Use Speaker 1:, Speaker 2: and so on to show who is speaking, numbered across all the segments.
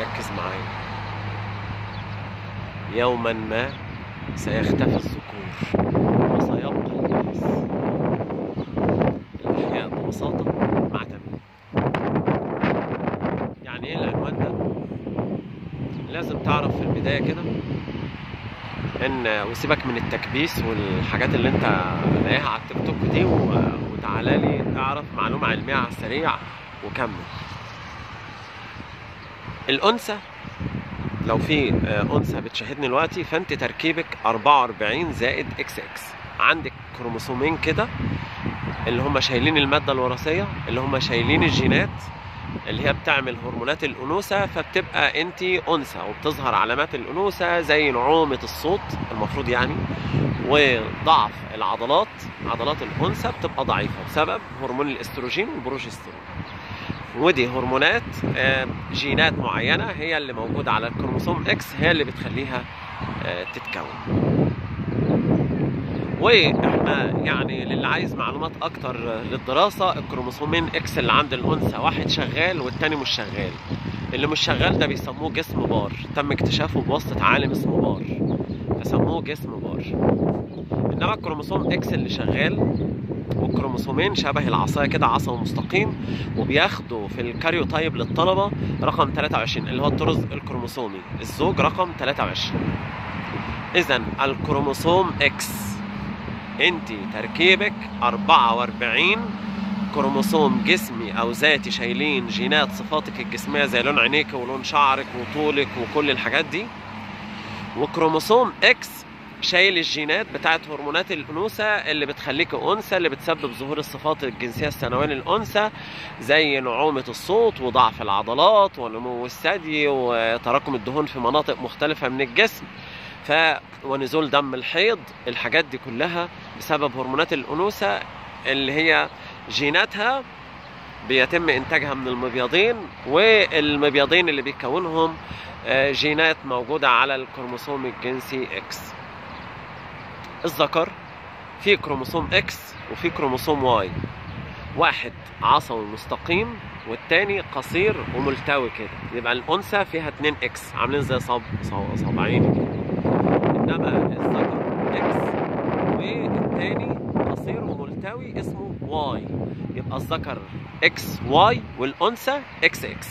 Speaker 1: ركز معايا. يوما ما سيختفي الذكور وسيبقى الإناث الأحياء ببساطة معتمين يعني إيه العنوان ده؟ لازم تعرف في البداية كده إن وسيبك من التكبيس والحاجات اللي أنت لاقيها على التيك توك دي وتعالى لي اعرف معلومة علمية على السريع وكمل. الأنثى. لو في آه، أنثى بتشاهدني دلوقتي فأنت تركيبك 44 زائد إكس إكس. عندك كروموسومين كده اللي هم شايلين المادة الوراثية اللي هم شايلين الجينات اللي هي بتعمل هرمونات الأنوثة فبتبقى أنت أنثى وبتظهر علامات الأنوثة زي نعومة الصوت المفروض يعني وضعف العضلات. عضلات الأنثى بتبقى ضعيفة بسبب هرمون الإستروجين والبروجسترون. ودي هرمونات آه، جينات معينة هي اللي موجودة على الكروموسوم إكس هي اللي بتخليها آه، تتكون. وإحنا يعني للي عايز معلومات أكتر للدراسة الكروموسومين إكس اللي عند الأنثى واحد شغال والتاني مش شغال. اللي مش شغال ده بيسموه جسم بار. تم اكتشافه بواسطة عالم اسمه بار. فسموه جسم بار إنما الكروموسوم إكس اللي شغال والكروموسومين شبه العصاية كده عصا ومستقيم وبياخدوا في ال karyotype للطلبة رقم 23 اللي هو الطرز الكروموسومي. الزوج رقم 23 اذا الكروموسوم إكس. أنت تركيبك 44 كروموسوم جسمي أو ذاتي شايلين جينات صفاتك الجسمية زي لون عينيك ولون شعرك وطولك وكل الحاجات دي. وكروموسوم إكس شايل الجينات بتاعت هرمونات الأنوثة اللي بتخليك أنثى اللي بتسبب ظهور الصفات الجنسية الثانوية للأنثى زي نعومة الصوت وضعف العضلات ونمو الثدي وتراكم الدهون في مناطق مختلفة من الجسم. ف ونزول دم الحيض الحاجات دي كلها بسبب هرمونات الأنوثة اللي هي جيناتها بيتم إنتاجها من المبيضين والمبيضين اللي بيكونهم جينات موجودة على الكروموسوم الجنسي إكس الذكر في كروموسوم إكس وفي كروموسوم واي واحد عصوي مستقيم والتاني قصير وملتوي كده. يبقى الأنثى فيها اتنين إكس عاملين زي بعض كده إنما الذكر إكس والتاني قصير وملتوي اسمه واي يبقى الذكر والأنثى إكس إكس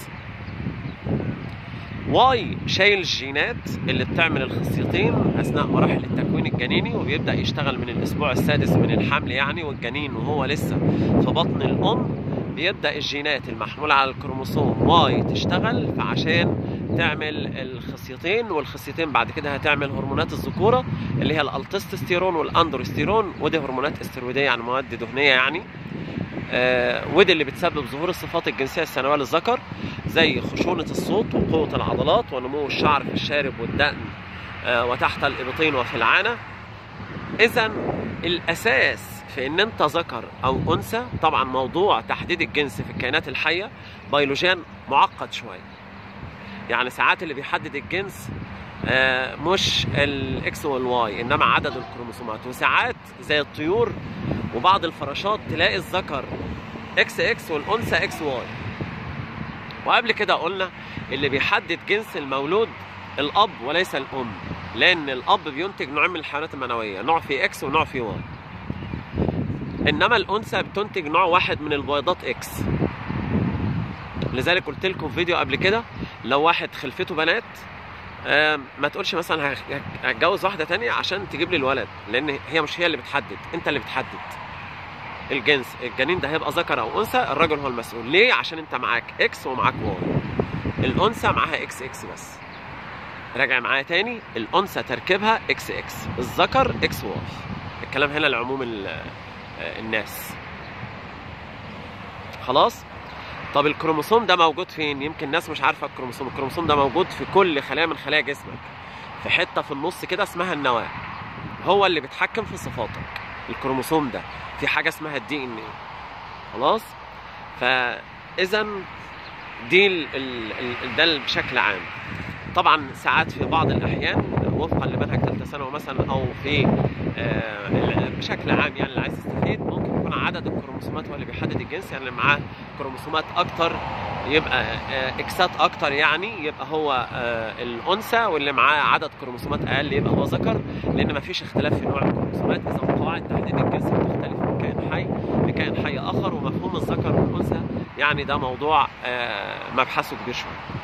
Speaker 1: واي شايل الجينات اللي بتعمل الخصيتين أثناء مراحل التكوين الجنيني وبيبدأ يشتغل من الأسبوع السادس من الحمل يعني والجنين وهو لسه في بطن الأم. بيبدأ الجينات المحمولة على الكروموسوم واي تشتغل فعشان تعمل الخصيتين والخصيتين بعد كده هتعمل هرمونات الذكورة اللي هي التستوستيرون والأندروستيرون ودي هرمونات استرويدية يعني مواد دهنية يعني. ودي اللي بتسبب ظهور الصفات الجنسية الثانوية للذكر زي خشونة الصوت وقوة العضلات ونمو الشعر في الشارب والدقن آه، وتحت الإبطين وفي العانة. اذا الأساس في إن أنت ذكر أو أنثى طبعا موضوع تحديد الجنس في الكائنات الحية بيولوجيا معقد شوية يعني ساعات اللي بيحدد الجنس آه، مش الاكس والواي إنما عدد الكروموسومات. وساعات زي الطيور وبعض الفراشات تلاقي الذكر إكس إكس والأنثى إكس واي وقبل كده قلنا اللي بيحدد جنس المولود الأب وليس الأم لأن الأب بينتج نوعين من الحيوانات المنوية نوع فيه إكس ونوع فيه واي إنما الأنثى بتنتج نوع واحد من البويضات إكس لذلك قلت لكم في فيديو قبل كده لو واحد خلفته بنات ما تقولش مثلا هتجوز واحدة تانية عشان تجيب لي الولد لأن هي مش هي اللي بتحدد أنت اللي بتحدد. الجنس الجنين ده هيبقى ذكر أو أنثى الراجل هو المسؤول. ليه؟ عشان أنت معاك إكس ومعاك واي الأنثى معاها إكس إكس بس. راجع معايا تاني. الأنثى تركيبها إكس إكس الذكر إكس واي الكلام هنا لعموم آه، الناس. خلاص؟ طب الكروموسوم ده موجود فين؟ يمكن الناس مش عارفة الكروموسوم. الكروموسوم ده موجود في كل خلايا من خلايا جسمك. في حتة في النص كده اسمها النواة. هو اللي بيتحكم في صفاتك. الكروموسوم ده. في حاجة اسمها ال DNA. خلاص؟ فإذا دي ال ال ده بشكل عام. طبعا ساعات في بعض الأحيان وفقا لمنهج ثالثه ثانوي مثلا أو في آه، بشكل عام يعني اللي عايز يستفيد عدد الكروموسومات هو اللي بيحدد الجنس يعني اللي معاه كروموسومات أكتر يبقى آه، إكسات أكتر يعني يبقى هو آه، الأنثى واللي معاه عدد كروموسومات أقل يبقى هو ذكر لأن مفيش اختلاف في نوع الكروموسومات. إذا قواعد تحديد الجنس بتختلف من كائن حي لكائن حي آخر ومفهوم الذكر والأنثى يعني ده موضوع آه، مبحثه كبير شوية.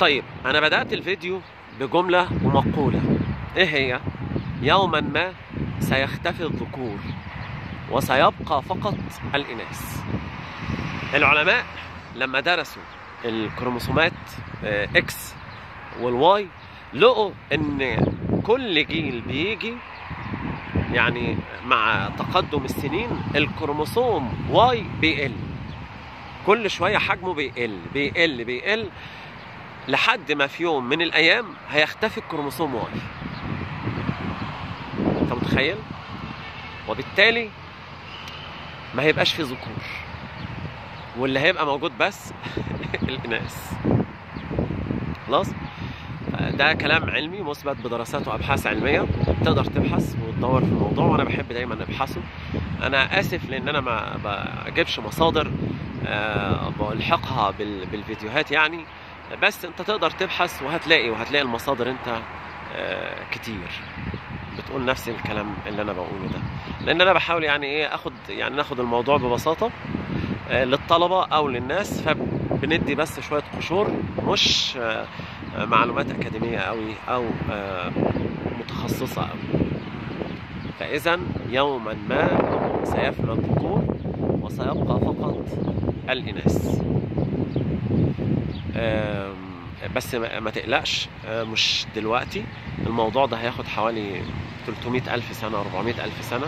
Speaker 1: طيب أنا بدأت الفيديو بجملة ومقولة. إيه هي؟ يوما ما سيختفي الذكور وسيبقى فقط الإناث. العلماء لما درسوا الكروموسومات إكس والواي لقوا إن كل جيل بيجي يعني مع تقدم السنين الكروموسوم واي بيقل. كل شوية حجمه بيقل بيقل بيقل لحد ما في يوم من الأيام هيختفي الكروموسوم واي. انت متخيل؟ وبالتالي ما هيبقاش في ذكور. واللي هيبقى موجود بس الإناث. خلاص؟ ده كلام علمي مثبت بدراسات وأبحاث علمية. تقدر تبحث وتدور في الموضوع وأنا بحب دايما أبحثه. أنا آسف لأن أنا ما بجيبش مصادر آه، بلحقها بال- بالفيديوهات يعني. بس أنت تقدر تبحث وهتلاقي وهتلاقي المصادر أنت آه، كتير. بتقول نفس الكلام اللي أنا بقوله ده. لأن أنا بحاول يعني إيه آخد يعني ناخد الموضوع ببساطة آه، للطلبة أو للناس. فبندي بس شوية قشور مش آه، معلومات أكاديمية قوي أو آه، متخصصة قوي فإذا يوما ما سيفنى الذكور وسيبقى فقط الإناث. بس ما تقلقش آه، مش دلوقتي. الموضوع ده هياخد حوالي 300 ألف سنة 400 ألف سنة.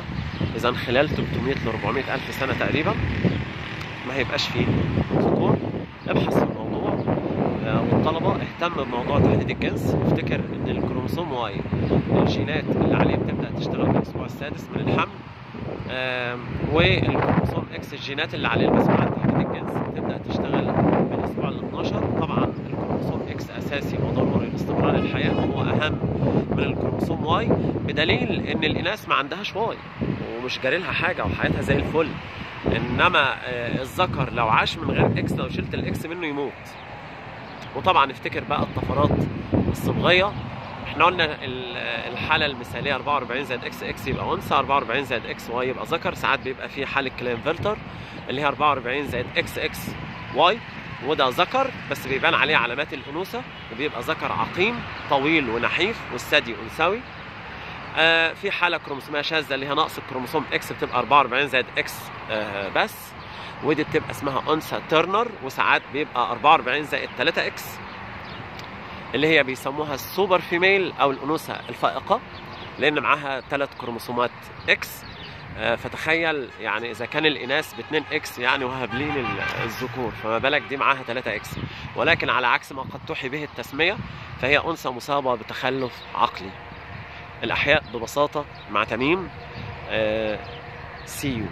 Speaker 1: إذا خلال 300 ل 400 ألف سنة تقريبا ما هيبقاش فيه ذكور ابحث في الموضوع آه، والطلبة اهتم بموضوع تحديد الجنس. وافتكر إن الكروموسوم واي الجينات اللي عليه بتبدأ تشتغل في الأسبوع السادس من الحمل. والكروموسوم إكس الجينات اللي عليه المسؤول عن تحديد الجنس بتبدأ تشتغل في الأسبوع ال 12 طبعا الكروموسوم إكس أساسي وضروري لاستمرار الحياة وهو أهم من الكروموسوم واي بدليل إن الإناث ما عندهاش واي ومش جاري لها حاجة وحياتها زي الفل. إنما آه، الذكر لو عاش من غير إكس لو شلت الإكس منه يموت. وطبعا افتكر بقى الطفرات الصبغية. إحنا قلنا ال- الحالة المثالية 44 زائد X X يبقى أنثى 44 زائد X Y يبقى ذكر. ساعات بيبقى في حالة كلينفلتر اللي هي 44 زائد إكس إكس واي. وده ذكر بس بيبان عليه علامات الأنوثة وبيبقى ذكر عقيم طويل ونحيف والثدي أنثوي. آه في حالة كروموسوميه شاذة اللي هي نقص الكروموسوم X بتبقى 44 زائد X آه بس. ودي بتبقى اسمها أنثى ترنر وساعات بيبقى 44 زائد 3 X اللي هي بيسموها ال super female أو الأنوثة الفائقة لأن معاها ثلاث كروموسومات X. فتخيل يعني إذا كان الإناث ب 2 X يعني وهابلين ال- الذكور فما بالك دي معاها 3 X. ولكن على عكس ما قد توحي به التسمية فهي أنثى مصابة بتخلف عقلي. الأحياء ببساطة مع تميم see you.